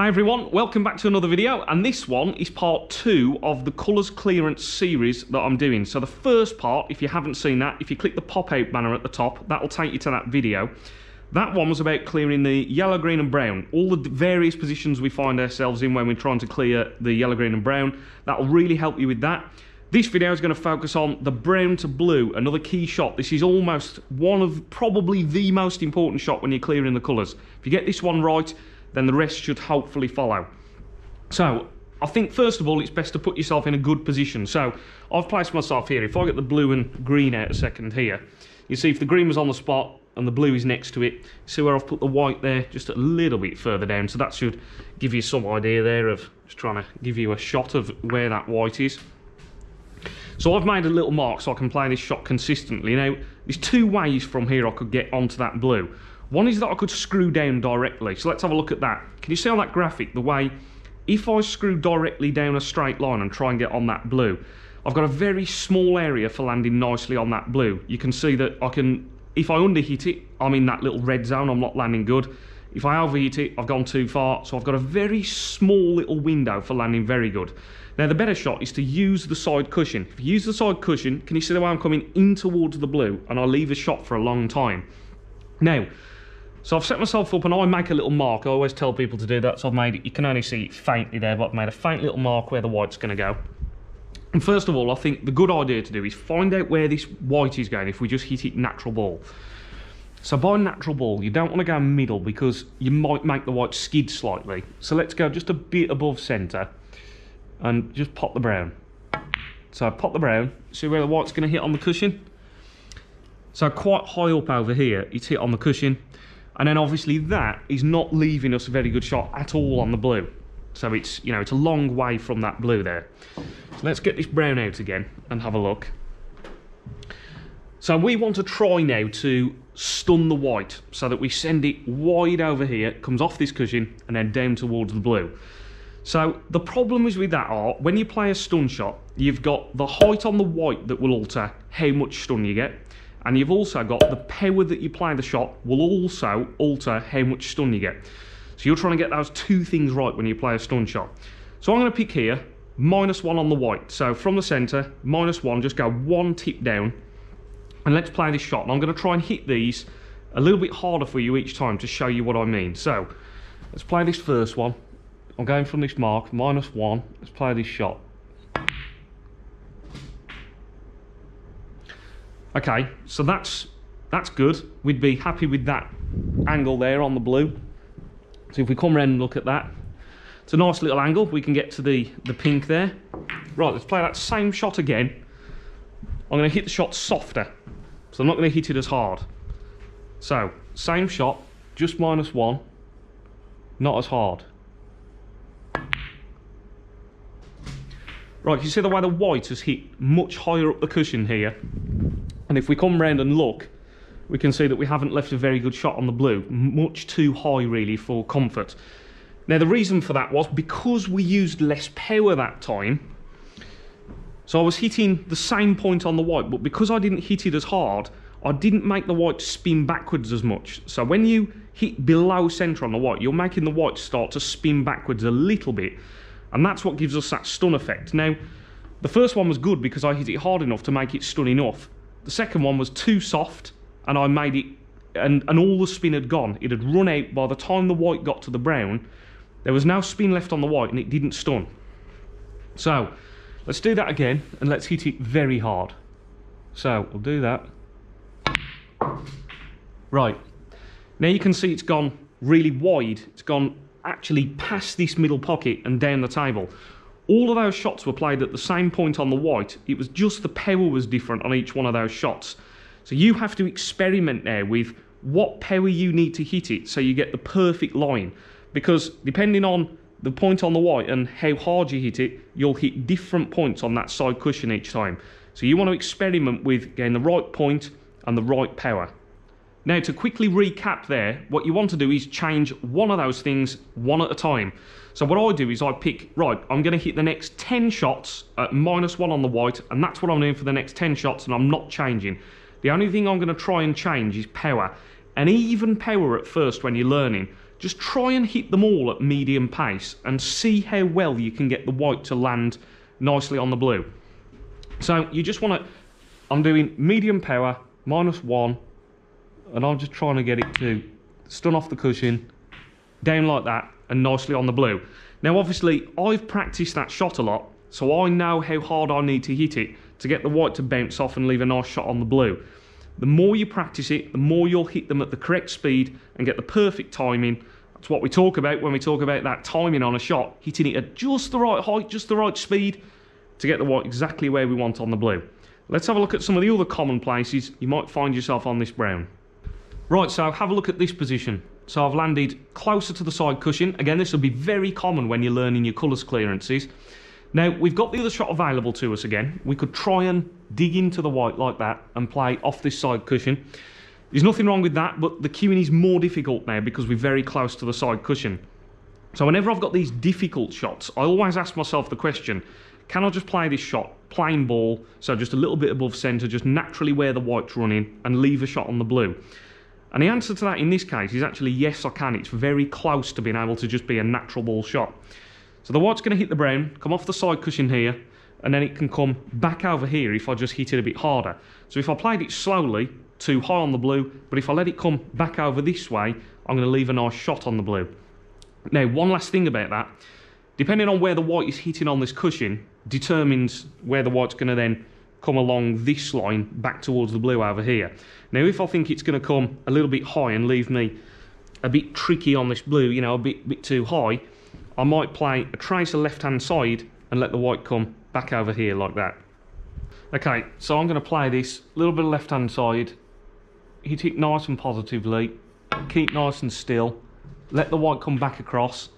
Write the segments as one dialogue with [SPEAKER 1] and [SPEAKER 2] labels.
[SPEAKER 1] Hi everyone, welcome back to another video and this one is part two of the colours clearance series that I'm doing. So the first part, if you haven't seen that, if you click the pop-out banner at the top, that'll take you to that video. That one was about clearing the yellow, green and brown, all the various positions we find ourselves in when we're trying to clear the yellow, green and brown. That'll really help you with that. This video is going to focus on the brown to blue, another key shot. This is almost one of probably the most important shot when you're clearing the colours. If you get this one right, then the rest should hopefully follow. So, I think first of all it's best to put yourself in a good position. So, I've placed myself here. If I get the blue and green out a second here, you see if the green was on the spot and the blue is next to it, see where I've put the white there, just a little bit further down. So that should give you some idea there of just trying to give you a shot of where that white is. So I've made a little mark so I can play this shot consistently. Now, there's two ways from here I could get onto that blue. One is that I could screw down directly. So let's have a look at that. Can you see on that graphic the way if I screw directly down a straight line and try and get on that blue, I've got a very small area for landing nicely on that blue. You can see that I can, if I underhit it, I'm in that little red zone, I'm not landing good. If I overheat it, I've gone too far, so I've got a very small little window for landing very good. Now the better shot is to use the side cushion. If you use the side cushion, can you see the way I'm coming in towards the blue and I leave a shot for a long time? Now, so I've set myself up and I make a little mark. I always tell people to do that. So I've made it, you can only see it faintly there, but I've made a faint little mark where the white's going to go. And first of all, I think the good idea to do is find out where this white is going if we just hit it natural ball. So by natural ball, you don't want to go middle because you might make the white skid slightly. So let's go just a bit above centre and just pop the brown. So I pop the brown, see where the white's going to hit on the cushion? So quite high up over here, it's hit on the cushion. And then obviously that is not leaving us a very good shot at all on the blue. So it's, you know, it's a long way from that blue there. So let's get this brown out again and have a look. So we want to try now to stun the white so that we send it wide over here, comes off this cushion and then down towards the blue. So the problem is with that are when you play a stun shot, you've got the height on the white that will alter how much stun you get and you've also got the power that you play the shot will also alter how much stun you get. So you're trying to get those two things right when you play a stun shot. So I'm going to pick here, minus one on the white. So from the centre, minus one, just go one tip down. And let's play this shot. And I'm going to try and hit these a little bit harder for you each time to show you what I mean. So let's play this first one. I'm going from this mark, minus one. Let's play this shot. Okay, so that's that's good. We'd be happy with that angle there on the blue. So if we come around and look at that, it's a nice little angle. We can get to the, the pink there. Right, let's play that same shot again. I'm going to hit the shot softer. So I'm not going to hit it as hard. So, same shot, just minus one, not as hard. Right, you see the way the white has hit much higher up the cushion here? And if we come round and look, we can see that we haven't left a very good shot on the blue. Much too high, really, for comfort. Now, the reason for that was because we used less power that time. So I was hitting the same point on the white, but because I didn't hit it as hard, I didn't make the white spin backwards as much. So when you hit below centre on the white, you're making the white start to spin backwards a little bit. And that's what gives us that stun effect. Now, the first one was good because I hit it hard enough to make it stun enough. The second one was too soft, and I made it, and, and all the spin had gone. It had run out by the time the white got to the brown. There was no spin left on the white, and it didn't stun. So, let's do that again, and let's hit it very hard. So, we'll do that. Right. Now you can see it's gone really wide. It's gone actually past this middle pocket and down the table. All of those shots were played at the same point on the white. It was just the power was different on each one of those shots. So you have to experiment there with what power you need to hit it so you get the perfect line. Because depending on the point on the white and how hard you hit it, you'll hit different points on that side cushion each time. So you want to experiment with getting the right point and the right power. Now to quickly recap there, what you want to do is change one of those things one at a time. So what I do is I pick, right, I'm going to hit the next 10 shots at minus one on the white, and that's what I'm doing for the next 10 shots, and I'm not changing. The only thing I'm going to try and change is power. And even power at first when you're learning, just try and hit them all at medium pace and see how well you can get the white to land nicely on the blue. So you just want to, I'm doing medium power, minus one, and I'm just trying to get it to stun off the cushion, down like that, and nicely on the blue. Now obviously, I've practiced that shot a lot, so I know how hard I need to hit it to get the white to bounce off and leave a nice shot on the blue. The more you practice it, the more you'll hit them at the correct speed and get the perfect timing. That's what we talk about when we talk about that timing on a shot, hitting it at just the right height, just the right speed to get the white exactly where we want on the blue. Let's have a look at some of the other common places you might find yourself on this brown. Right, so have a look at this position. So I've landed closer to the side cushion. Again, this will be very common when you're learning your colours clearances. Now, we've got the other shot available to us again. We could try and dig into the white like that and play off this side cushion. There's nothing wrong with that, but the cueing is more difficult now because we're very close to the side cushion. So whenever I've got these difficult shots, I always ask myself the question, can I just play this shot, plain ball, so just a little bit above centre, just naturally where the white's running, and leave a shot on the blue? And the answer to that in this case is actually yes, I can. It's very close to being able to just be a natural ball shot. So the white's going to hit the brown, come off the side cushion here, and then it can come back over here if I just hit it a bit harder. So if I played it slowly, too high on the blue, but if I let it come back over this way, I'm going to leave a nice shot on the blue. Now, one last thing about that, depending on where the white is hitting on this cushion, determines where the white's going to then come along this line back towards the blue over here. Now, if I think it's going to come a little bit high and leave me a bit tricky on this blue, you know, a bit, bit too high, I might play a tracer left-hand side and let the white come back over here like that. Okay, so I'm going to play this a little bit of left-hand side, hit it nice and positively, keep nice and still, let the white come back across,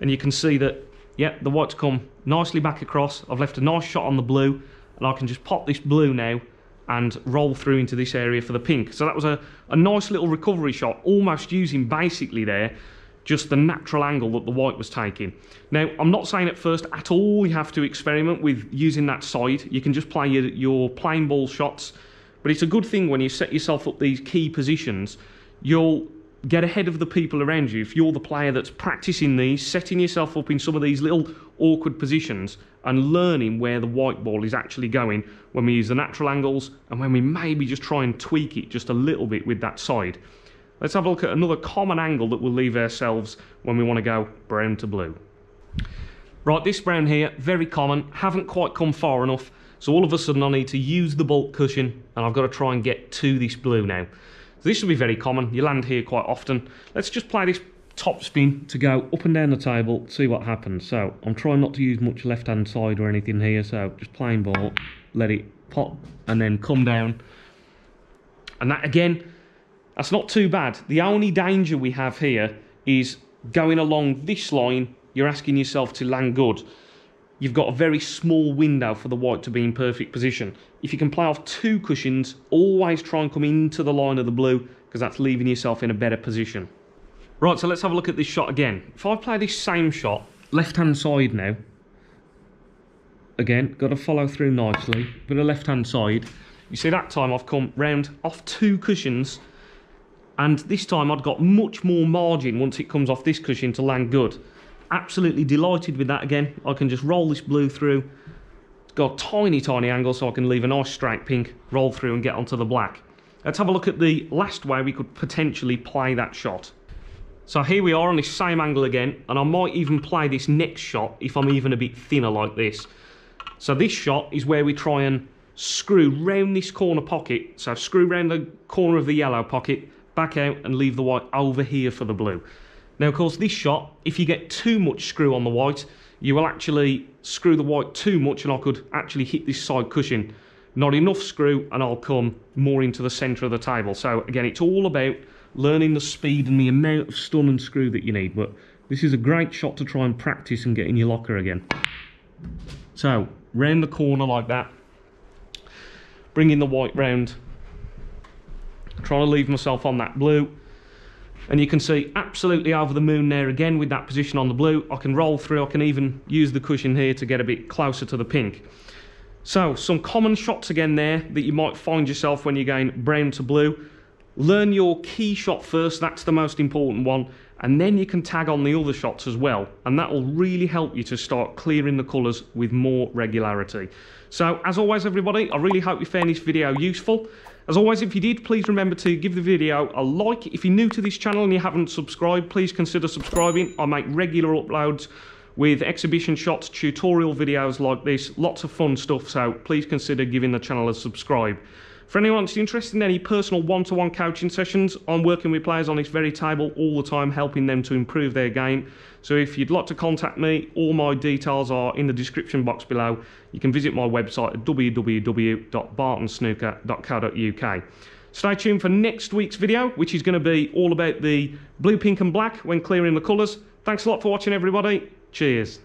[SPEAKER 1] and you can see that, yeah, the white's come nicely back across. I've left a nice shot on the blue, and I can just pop this blue now and roll through into this area for the pink. So that was a, a nice little recovery shot, almost using basically there just the natural angle that the white was taking. Now, I'm not saying at first at all you have to experiment with using that side. You can just play your, your plain ball shots, but it's a good thing when you set yourself up these key positions, you'll get ahead of the people around you. If you're the player that's practicing these, setting yourself up in some of these little awkward positions and learning where the white ball is actually going when we use the natural angles and when we maybe just try and tweak it just a little bit with that side. Let's have a look at another common angle that we'll leave ourselves when we want to go brown to blue. Right, this brown here, very common, haven't quite come far enough, so all of a sudden I need to use the baulk cushion and I've got to try and get to this blue now. So this will be very common, you land here quite often. Let's just play this top spin to go up and down the table, see what happens. So I'm trying not to use much left hand side or anything here, so just plain ball, let it pop and then come down. And that again, that's not too bad. The only danger we have here is going along this line, you're asking yourself to land good. You've got a very small window for the white to be in perfect position. If you can play off two cushions, always try and come into the line of the blue because that's leaving yourself in a better position. Right, so let's have a look at this shot again. If I play this same shot, left-hand side now, again, got to follow through nicely, but a left-hand side, you see that time I've come round off two cushions and this time I'd got much more margin once it comes off this cushion to land good. Absolutely delighted with that again. I can just roll this blue through. It's got tiny, tiny angle so I can leave a nice straight pink, roll through and get onto the black. Let's have a look at the last way we could potentially play that shot. So here we are on this same angle again, and I might even play this next shot if I'm even a bit thinner like this. So this shot is where we try and screw round this corner pocket, so screw round the corner of the yellow pocket, back out and leave the white over here for the blue. Now, of course, this shot, if you get too much screw on the white, you will actually screw the white too much and I could actually hit this side cushion. Not enough screw and I'll come more into the centre of the table. So again, it's all about learning the speed and the amount of stun and screw that you need. But this is a great shot to try and practice and get in your locker again. So, round the corner like that. Bringing the white round trying to leave myself on that blue and you can see absolutely over the moon there again with that position on the blue. I can roll through I can even use the cushion here to get a bit closer to the pink. So some common shots again there that you might find yourself when you're going brown to blue. Learn your key shot first that's the most important one. And then you can tag on the other shots as well. And that will really help you to start clearing the colours with more regularity. So as always everybody i really hope you found this video useful as always if you did please remember to give the video a like. If you're new to this channel and you haven't subscribed please consider subscribing. I make regular uploads with exhibition shots tutorial videos like this. Lots of fun stuff so please consider giving the channel a subscribe for anyone that's interested in any personal one-to-one coaching sessions, I'm working with players on this very table all the time, helping them to improve their game. So if you'd like to contact me, all my details are in the description box below. You can visit my website at www.bartonsnooker.co.uk. Stay tuned for next week's video, which is going to be all about the blue, pink and black when clearing the colours. Thanks a lot for watching everybody. Cheers.